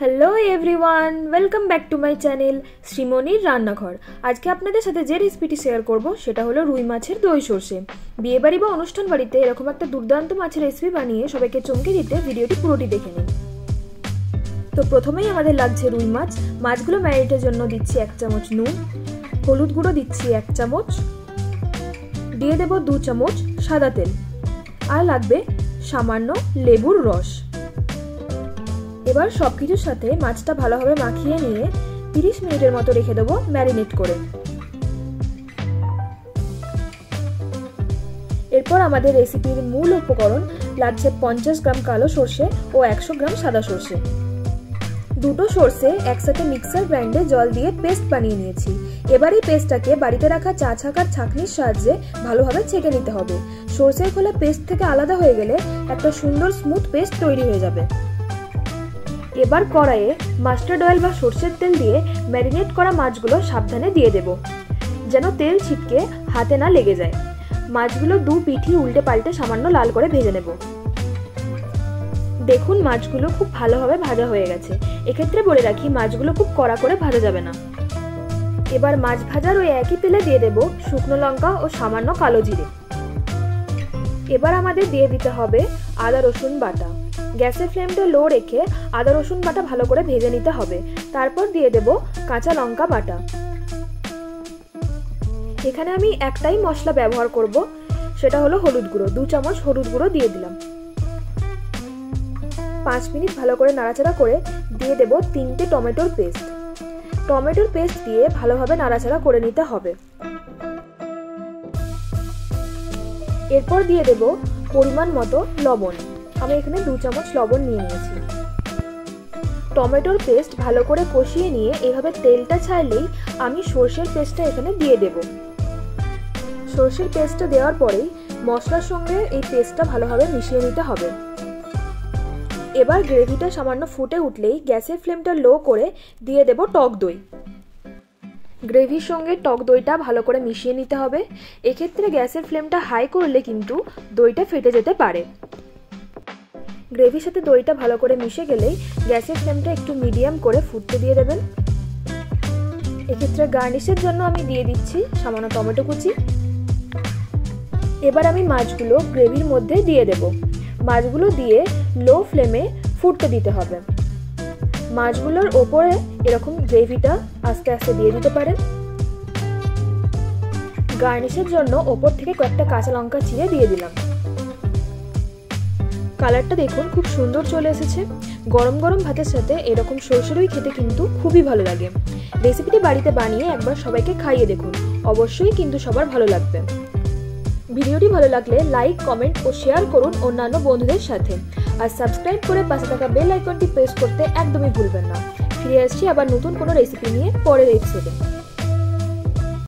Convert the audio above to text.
Hello everyone welcome back to my channel শ্রীমণির রান্নাঘর আজকে আপনাদের সাথে যে রেসিপিটি শেয়ার করব, সেটা হলো রুই মাছের দই সর্ষে। বিয়েবাড়ি বা অনুষ্ঠান বাড়িতে এরকম একটা দুর্দান্ত মাছের রেসিপি বানিয়ে সবাইকে চমকে দিতে ভিডিওটি পুরোটি দেখে নিন। তো প্রথমেই আমাদের লাগছে রুই মাছ। মাছগুলো ম্যারিনেটের জন্য দিচ্ছি এক চামচ নুন। হলুদ গুঁড়ো দিচ্ছি এক চামচ। দিয়ে দেব দু চামচ সাদা তেল। আর লাগবে সামান্য লেবুর রস। এবার সব কিছুর সাথে মাছটা ভালোভাবে মাখিয়ে নিয়ে তিরিশ মিনিটের মতো রেখে দেবো ম্যারিনেট করে। এরপর আমাদের রেসিপির মূল উপকরণ লাগছে পঞ্চাশ গ্রাম কালো সর্ষে ও একশো গ্রাম সাদা সর্ষে। দুটো সর্ষে একসাথে মিক্সার গ্রাইন্ডে জল দিয়ে পেস্ট বানিয়ে নিয়েছি। এবার এই পেস্টটাকে বাড়িতে রাখা চা ছাকার ছাকনির সাহায্যে ভালোভাবে ছেঁকে নিতে হবে। সর্ষের খোলা পেস্ট থেকে আলাদা হয়ে গেলে একটা সুন্দর স্মুথ পেস্ট তৈরি হয়ে যাবে। এবার কড়াইয়ে মাস্টার্ড অয়েল বা সর্ষের তেল দিয়ে ম্যারিনেট করা মাছগুলো সাবধানে দিয়ে দেব, যেন তেল ছিটকে হাতে না লেগে যায়। মাছগুলো দু পিঠি উল্টে পাল্টে সামান্য লাল করে ভেজে নেব। দেখুন, মাছগুলো খুব ভালোভাবে ভাজা হয়ে গেছে। এক্ষেত্রে বলে রাখি, মাছগুলো খুব কড়া করে ভাজা যাবে না। এবার মাছ ভাজার ওই একই তেলে দিয়ে দেব শুকনো লঙ্কা ও সামান্য কালো জিরে। এবার আমাদের দিয়ে দিতে হবে আদা রসুন বাটা। গ্যাসের ফ্লেমটা লো রেখে আদা, রসুন বাটা ভালো করে ভেজে নিতে হবে। তারপর দিয়ে দেব কাঁচা লঙ্কা বাটা। এখানে আমি একটাই মশলা ব্যবহার করব, সেটা হলো হলুদ গুঁড়ো। দু চামচ হলুদ গুঁড়ো দিয়ে দিলাম। পাঁচ মিনিট ভালো করে নাড়াচাড়া করে দিয়ে দেব তিনটে টমেটোর পেস্ট। টমেটোর পেস্ট দিয়ে ভালোভাবে নাড়াচাড়া করে নিতে হবে। এরপর দিয়ে দেব পরিমাণ মতো লবণ। আমি এখানে দু চামচ লবণ নিয়ে নিয়েছি। টমেটোর পেস্ট ভালো করে কষিয়ে নিয়ে এভাবে তেলটা ছাড়লেই আমি সর্ষের পেস্টটা এখানে দিয়ে দেব। সর্ষের পেস্টটা দেওয়ার পরেই মশলার সঙ্গে এই পেস্টটা ভালোভাবে মিশিয়ে নিতে হবে। এবার গ্রেভিটা সামান্য ফুটে উঠলেই গ্যাসের ফ্লেমটা লো করে দিয়ে দেব টক দই। গ্রেভির সঙ্গে টক দইটা ভালো করে মিশিয়ে নিতে হবে। এক্ষেত্রে গ্যাসের ফ্লেমটা হাই করলে কিন্তু দইটা ফেটে যেতে পারে। গ্রেভির সাথে দইটা ভালো করে মিশে গেলেই গ্যাসের ফ্লেমটা একটু মিডিয়াম করে ফুটতে দিয়ে দেবেন। এক্ষেত্রে গার্নিশের জন্য আমি দিয়ে দিচ্ছি সামান্য টমেটো কুচি। এবার আমি মাছগুলো গ্রেভির মধ্যে দিয়ে দেব। মাছগুলো দিয়ে লো ফ্লেমে ফুটতে দিতে হবে। মাছগুলোর ওপরে এরকম গ্রেভিটা আস্তে আস্তে দিয়ে দিতে পারেন। গার্নিশের জন্য ওপর থেকে কয়েকটা কাঁচা লঙ্কা চিড়ে দিয়ে দিলাম। কালারটা দেখুন, খুব সুন্দর চলে এসেছে। গরম গরম ভাতের সাথে এরকম সরষেরই খেতে কিন্তু খুবই ভালো লাগে। রেসিপিটি বাড়িতে বানিয়ে একবার সবাইকে খাইয়ে দেখুন। অবশ্যই কিন্তু সবার ভালো লাগবে। ভিডিওটি ভালো লাগলে লাইক কমেন্ট ও শেয়ার করুন অন্যান্য বন্ধুদের সাথে। আর সাবস্ক্রাইব করে পাশে থাকা বেল আইকনটি প্রেস করতে একদমই ভুলবেন না। ফিরে আসছি আবার নতুন কোনো রেসিপি নিয়ে পরের এপিসোডে